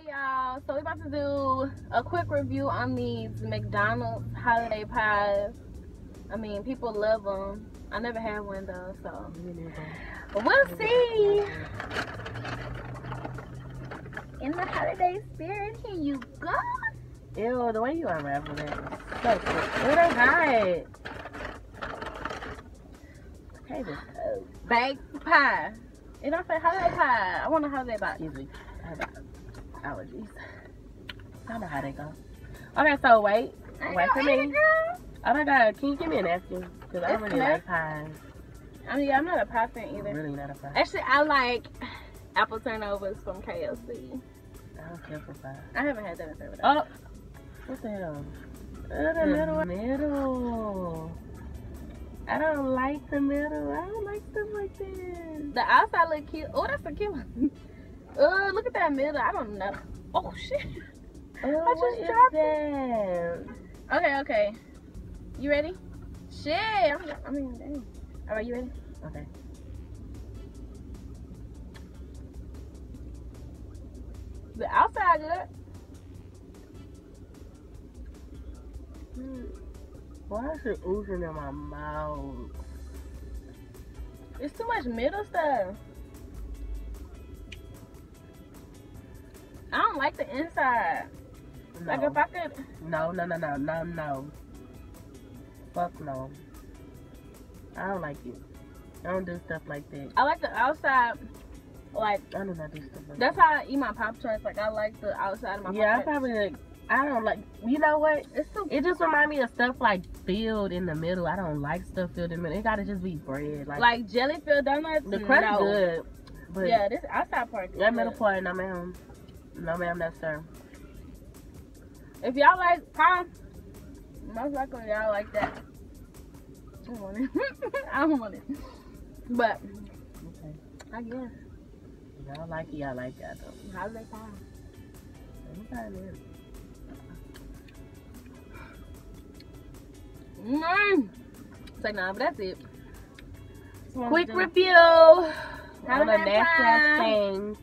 Hey y'all, so we're about to do a quick review on these McDonald's holiday pies. I mean, people love them. I never had one though, so we'll see. In the holiday spirit, here you go. Ew, the way you unravel it. So cool. Oh, they hot. Okay, this. Baked pie. It don't say holiday pie. I want a holiday. Excuse me. I have allergies. I know how they go. Okay, so wait. Wait for me. Oh my god, can you give me a napkin? Because I really like pies. I mean, I'm not a pie fan I'm either. really not a pie. Actually, I like apple turnovers from KFC. I don't care for pie. I haven't had that in forever. Oh, what the hell? Oh, the mm. middle. Middle. I don't like the middle. I don't like stuff like this. The outside look cute. Oh, that's a cute one. Oh, look at that middle. I don't know. Oh shit. Oh, I just dropped that? Okay, okay. You ready? Shit. I'm, I mean, dang. All right, you ready? Okay. The outside good. Why is it oozing in my mouth? It's too much middle stuff. I don't like the inside. No. Like if I could, no, no, no, no, no, no. Fuck no. I don't like it. I don't do stuff like that. I like the outside. Like I do not do stuff like that's that. how I eat my pop tarts. Like I like the outside of my Yeah, I probably like. I don't like. You know what? It's too. It just remind me of stuff like filled in the middle. I don't like stuff filled in the middle. It gotta just be bread. Like, Like jelly filled donuts. the crust no. good, but Yeah, this outside part. that middle good. part, no ma'am, no ma'am, no sir. If y'all like pie, most likely y'all like that. I don't want it. I don't want it. But Okay, I guess y'all like it, y'all like that though. holiday pie. Okay, then. Mm. It's like nah, but that's it. Quick review on the nasty pie. things.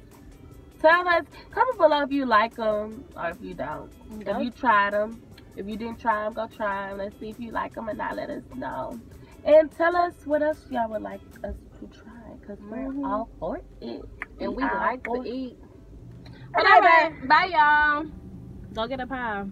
Tell us, comment below if you like them or if you don't. If you tried them, if you didn't try them, go try them. Let's see if you like them or not. Let us know. And tell us what else y'all would like us to try because we're Mhm. all for it. and we are like to eat. Bye, Okay, bye y'all. Go get a pie.